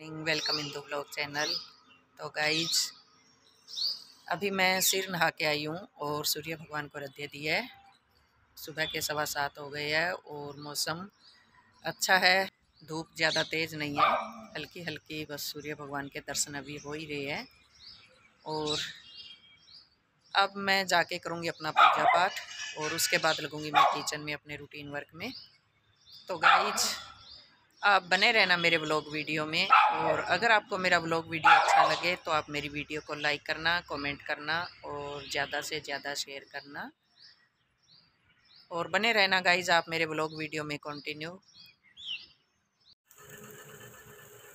Welcome in दो blog channel तो guys अभी मैं सिर नहा के आई हूँ और सूर्य भगवान को रद्द दी है। सुबह के सवा सात हो गए हैं और मौसम अच्छा है। धूप ज़्यादा तेज़ नहीं है। हल्की हल्की बस सूर्य भगवान के दर्शन अभी हो ही रहे हैं। और अब मैं जाके करूँगी अपना पूजा पाठ और उसके बाद लगूँगी मैं किचन में अपने रूटीन वर्क में। तो गाइज़ आप बने रहना मेरे ब्लॉग वीडियो में और अगर आपको मेरा ब्लॉग वीडियो अच्छा लगे तो आप मेरी वीडियो को लाइक करना कमेंट करना और ज़्यादा से ज़्यादा शेयर करना। और बने रहना गाइज़ आप मेरे ब्लॉग वीडियो में कंटिन्यू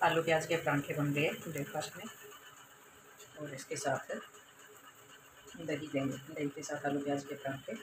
आलू प्याज के परांठे बन गए ब्रेकफास्ट में और इसके साथ दही देंगे, दही के साथ आलू प्याज के परांठे।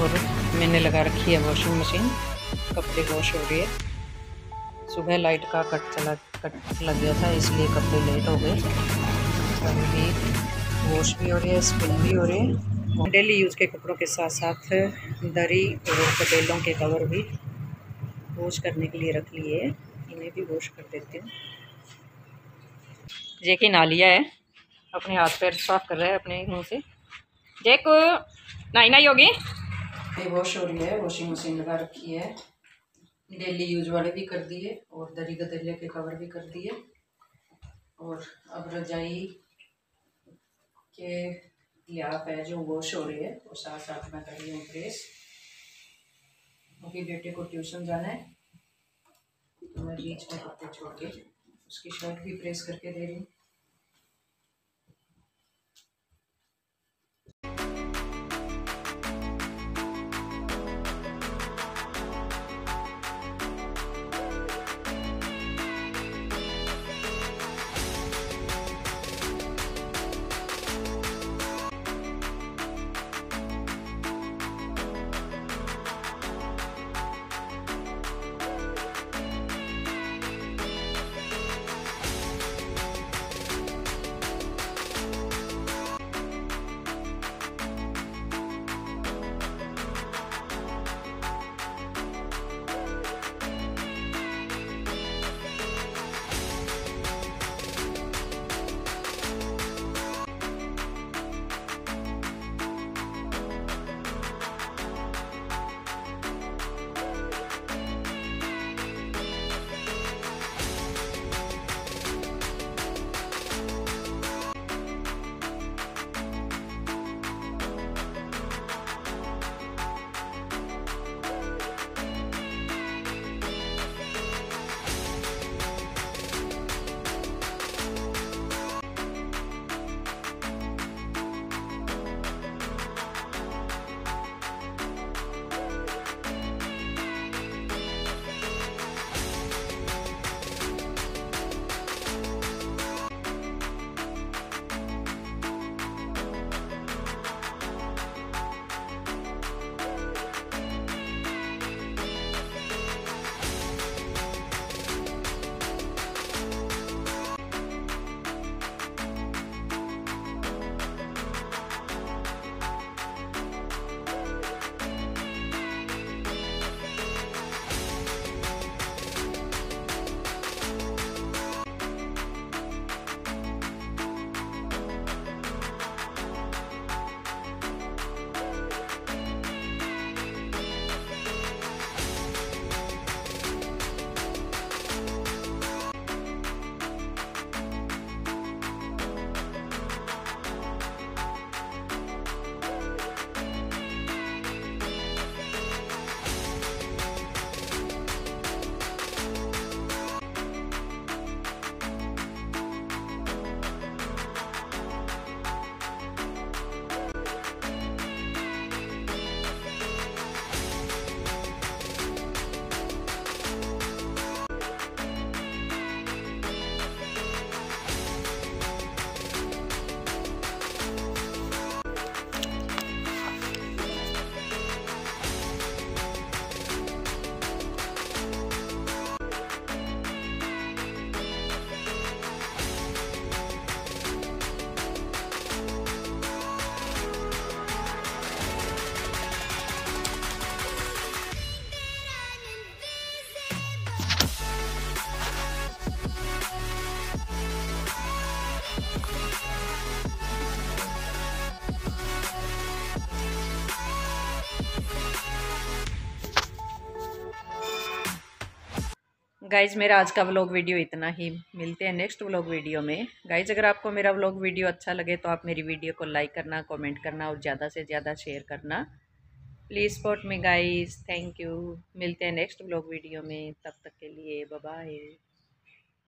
और मैंने लगा रखी है वॉशिंग मशीन कपड़े वॉश हो है? सुबह लाइट का कट चला कट लग गया था, इसलिए कपड़े लेट हो गए अभी वॉश भी हो रही है स्पिन भी हो रही है। डेली यूज़ के कपड़ों के साथ साथ दरी और पटेलों के कवर भी वॉश करने के लिए रख लिए इन्हें भी वॉश कर देती हूँ। जेकी नालिया है। अपने हाथ पैर साफ़ कर रहा है, अपने मुँह से। जेको नाई नाई होगी ये वॉश हो रही है वॉशिंग मशीन लगा रखी है। डेली यूज़ वाले भी कर दिए और दरी गदरिया के कवर भी कर दिए। और अब रजाई के लियाफ है जो वॉश हो रही है और साथ साथ मैं कर रही हूँ प्रेस क्योंकि बेटे को ट्यूशन जाना है तो मैं बीच में कपड़े छोड़ के उसकी शर्ट भी प्रेस करके दे रही हूँ। गाइज़ मेरा आज का व्लॉग वीडियो इतना ही। मिलते हैं नेक्स्ट व्लॉग वीडियो में। गाइज़ अगर आपको मेरा व्लॉग वीडियो अच्छा लगे तो आप मेरी वीडियो को लाइक करना कमेंट करना और ज़्यादा से ज़्यादा शेयर करना। Please support me guys thank you मिलते हैं नेक्स्ट व्लॉग वीडियो में। तब तक के लिए बाय